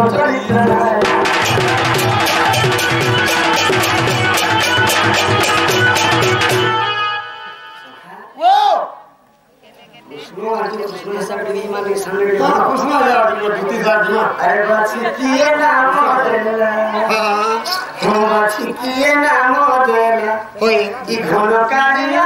Don't tell me that अरे बचिए नाम देला हो बचिए नाम देला होय ई घन कारिया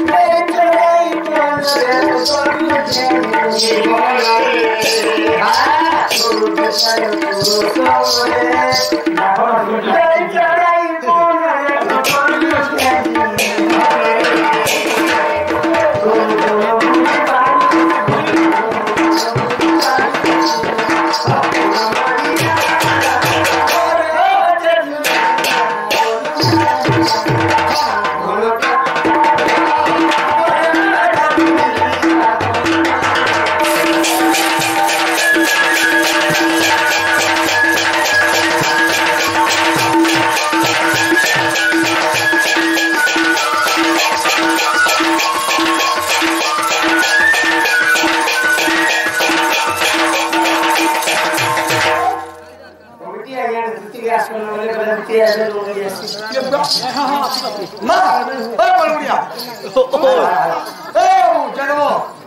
Hey! ऐसे लोगी ऐसे माँ पर बोलूँगा ओ जगो